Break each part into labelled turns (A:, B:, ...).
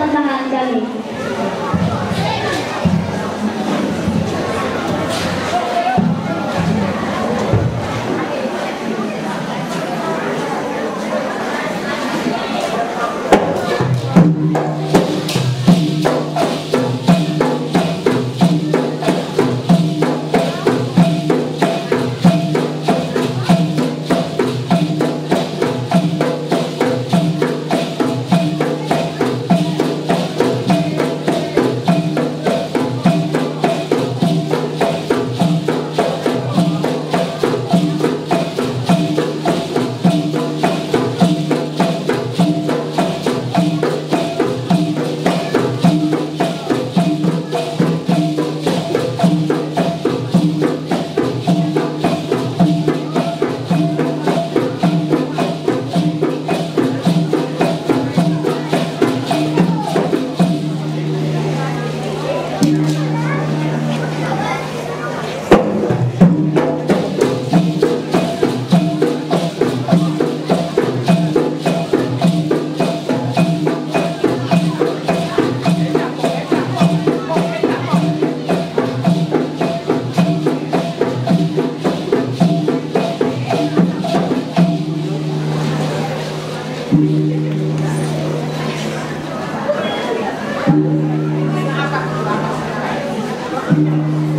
A: 上班家嘉玲 Assalamualaikum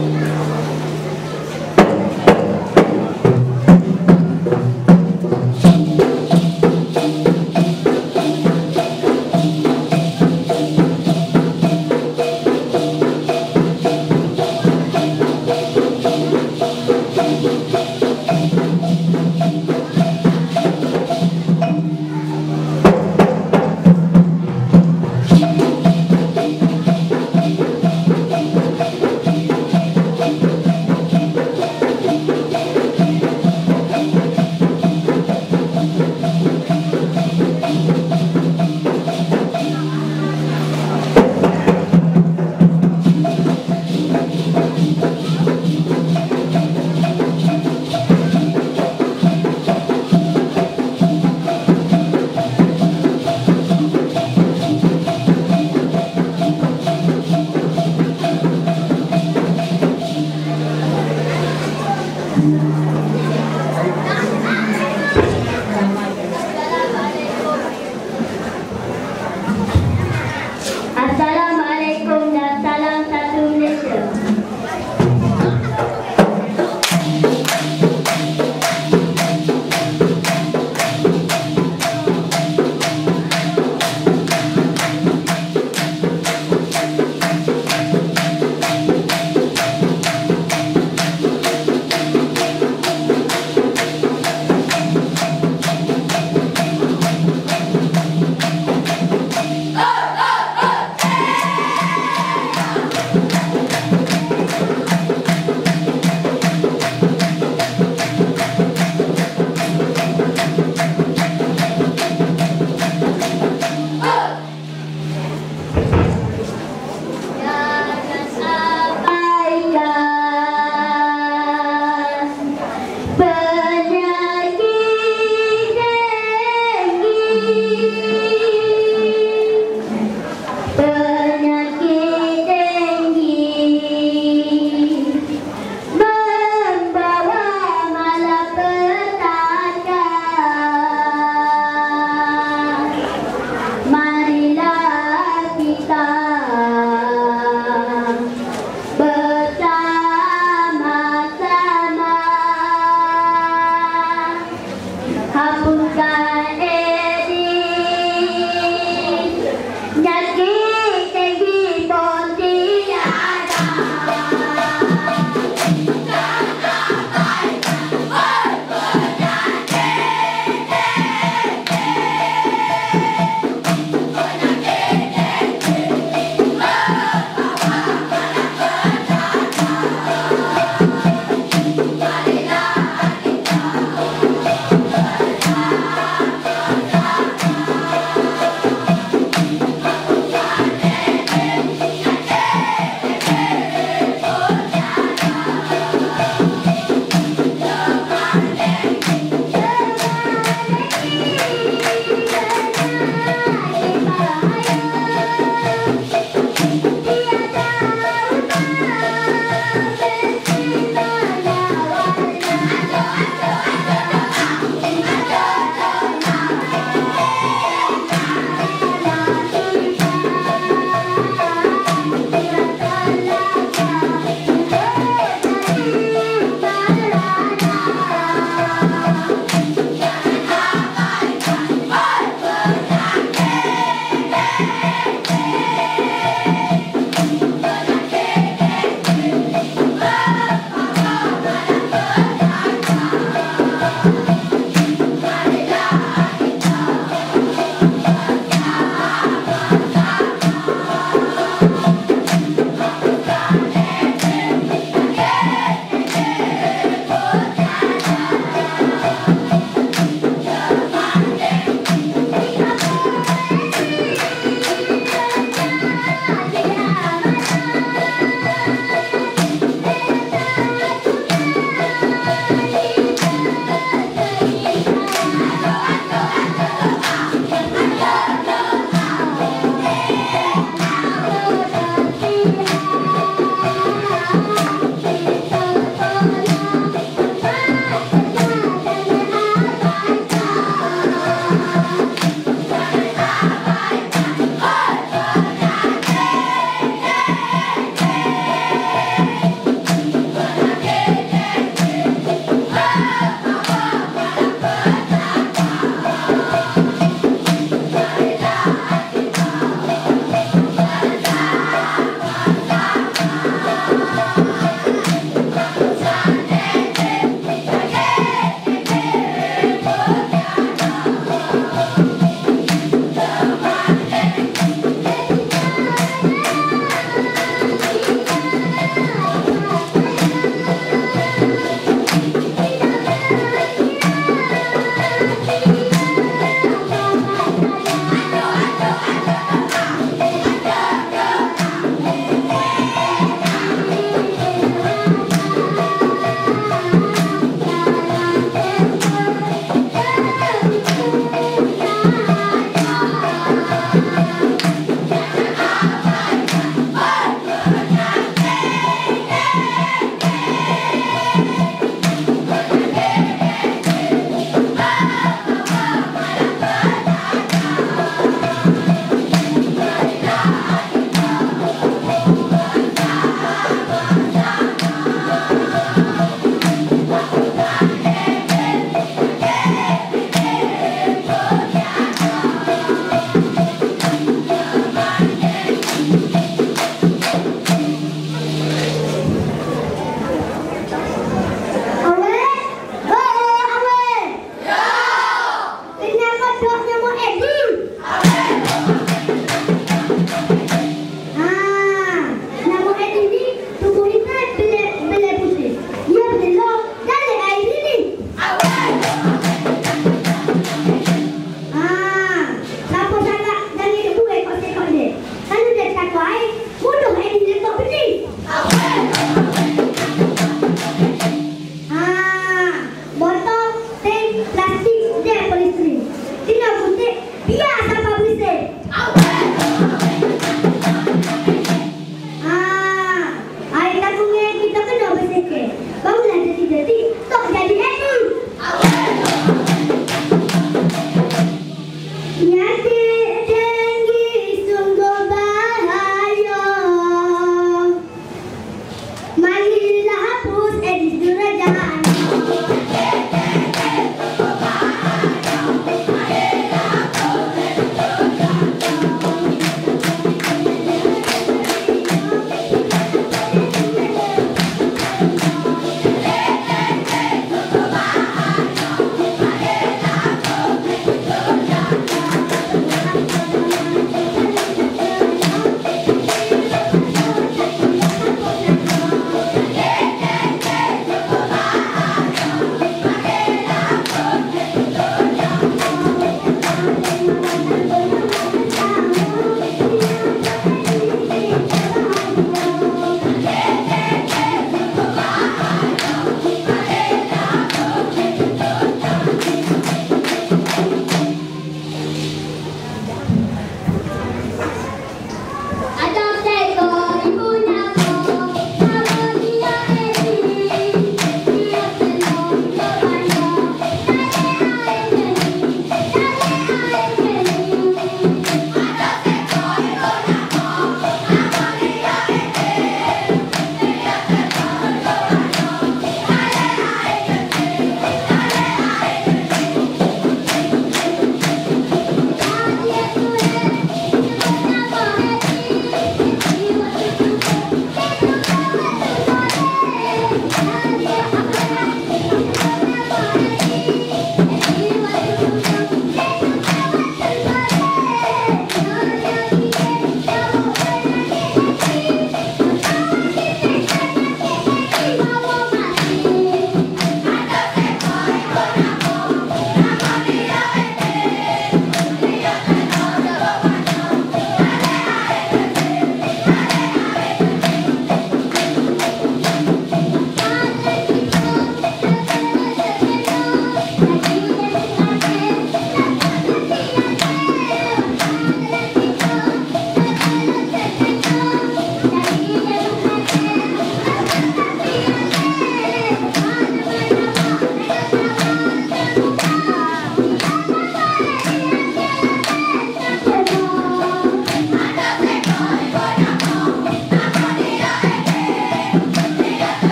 B: 大家。